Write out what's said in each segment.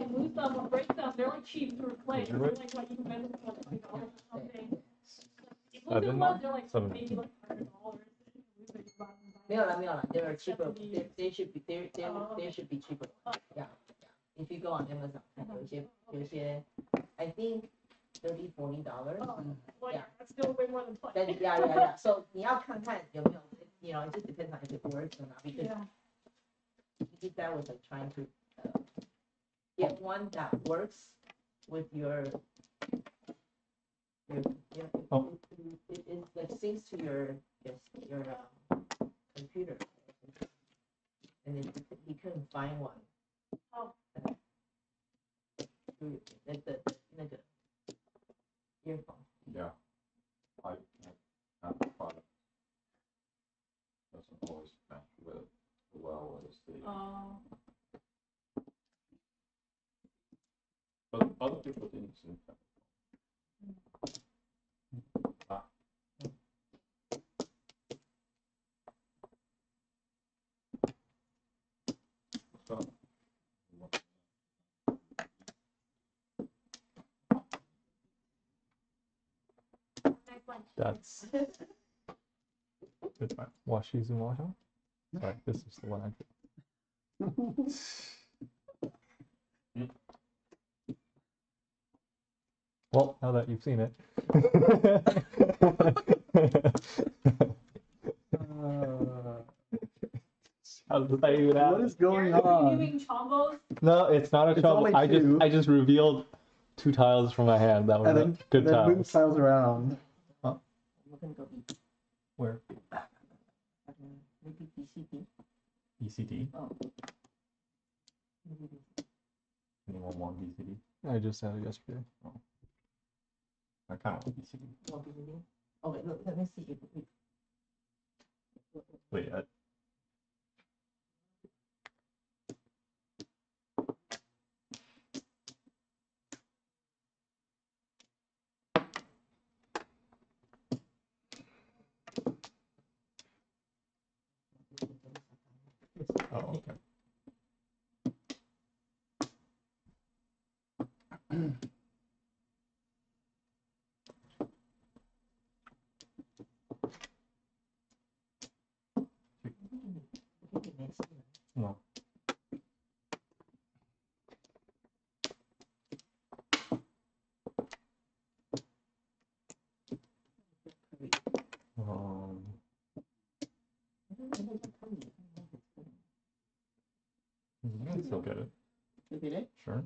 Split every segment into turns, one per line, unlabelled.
lose them or break them, they're like cheap to replace.
You're
They're
right.
like, what, you can rent them for like twenty dollars or something.
Seven
Exclusive ones, they're like
seven.
maybe like hundred dollars.
没有了没有了，they are cheaper. They they should be they they
Oh,
they
okay.
should be cheaper.
Oh.
Yeah, yeah. If you go on Amazon，看有一些有一些，I think thirty forty dollars.
Oh, well,
Yeah.
yeah, that's still way more than twenty.
Then yeah yeah yeah. So 你要看看有没有，you know, it just depends on if it works or not. Because
Yeah.
if that was like trying to uh, get one that works with your, your, your
Oh.
it, it, it, it syncs to your, your, your uh, computer. And then he couldn't find one.
Oh.
Through the, the, the, earphone.
Yeah. I, not the product. Doesn't always match with, well, as the, Oh, other people didn't seem to. Ah. So.
next one.
That's good. Washi Zumasha. Sorry, this is the one I drew. Well, now that you've seen it. How to play it out.
What is going
You're
on?
reviewing chombos.
No, it's not a
It's
trouble.
only
I just
two.
I just revealed two tiles from my hand that were
And then,
good
then move
tiles.
tiles around.
I'm gonna go eat
Where
uh, maybe BCD
BCD.
oh maybe BCD.
Anyone want BCD?
I just had it yesterday.
I kind of want BCD.
Want BCD look let me see if we
Wait, I, oh, okay. No. Um, you can still get it.
At it.
Sure.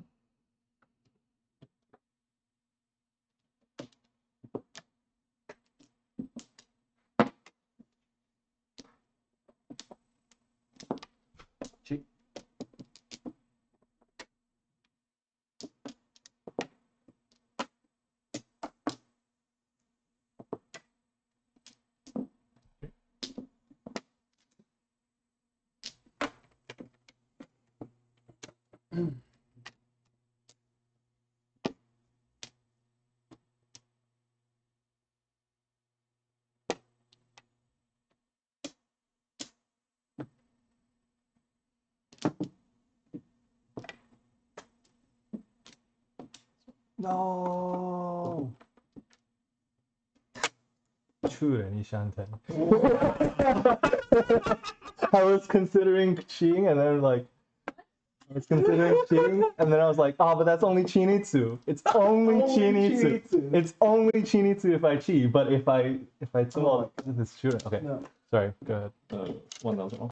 No.
True, Nishanten. I was considering cheating and then like I was considering cheating and then I was like, oh, but that's only Chinitsu. It's only,
Only
Chinitsu.
Chinitsu.
It's only Chinitsu if I cheat, but if I if I
Oh
oh, this shooting. Okay,
No.
sorry. Go ahead.
Uh, one thousand.